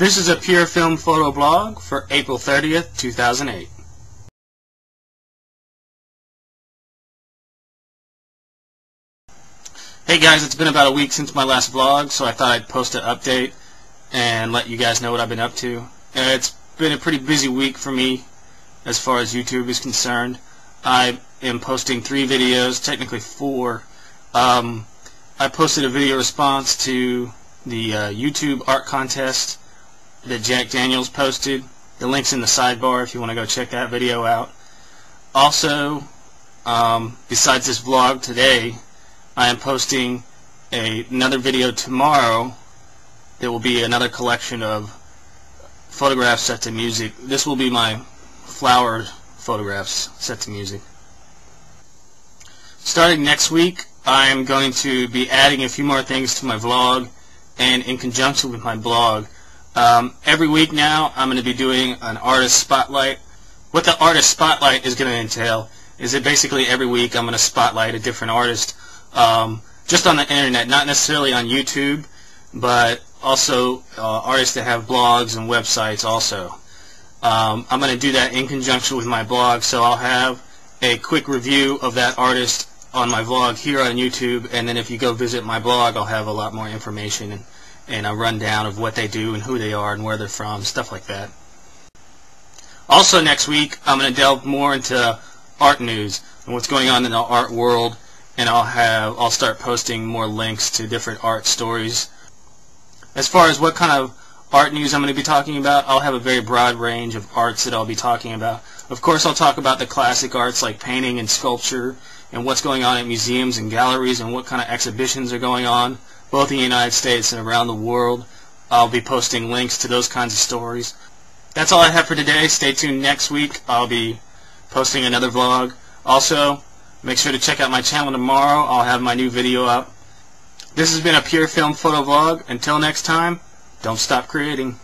This is a Pure Film Photo blog for April 30th, 2008. Hey guys, it's been about a week since my last vlog, so I thought I'd post an update and let you guys know what I've been up to. Uh, it's been a pretty busy week for me as far as YouTube is concerned. I am posting three videos, technically four. Um, I posted a video response to the uh, YouTube art contest that Jack Daniels posted. The link's in the sidebar if you want to go check that video out. Also, um, besides this vlog today, I am posting a, another video tomorrow that will be another collection of photographs set to music. This will be my flower photographs set to music. Starting next week, I am going to be adding a few more things to my vlog and in conjunction with my blog, um, every week now, I'm going to be doing an artist spotlight. What the artist spotlight is going to entail is that basically every week I'm going to spotlight a different artist um, just on the internet, not necessarily on YouTube, but also uh, artists that have blogs and websites also. Um, I'm going to do that in conjunction with my blog, so I'll have a quick review of that artist on my vlog here on YouTube, and then if you go visit my blog, I'll have a lot more information and and a rundown of what they do and who they are and where they're from, stuff like that. Also next week, I'm going to delve more into art news and what's going on in the art world, and I'll have I'll start posting more links to different art stories. As far as what kind of art news I'm going to be talking about, I'll have a very broad range of arts that I'll be talking about. Of course, I'll talk about the classic arts like painting and sculpture and what's going on at museums and galleries and what kind of exhibitions are going on both in the United States and around the world. I'll be posting links to those kinds of stories. That's all I have for today. Stay tuned next week. I'll be posting another vlog. Also, make sure to check out my channel tomorrow. I'll have my new video up. This has been a Pure Film Photo Vlog. Until next time, don't stop creating.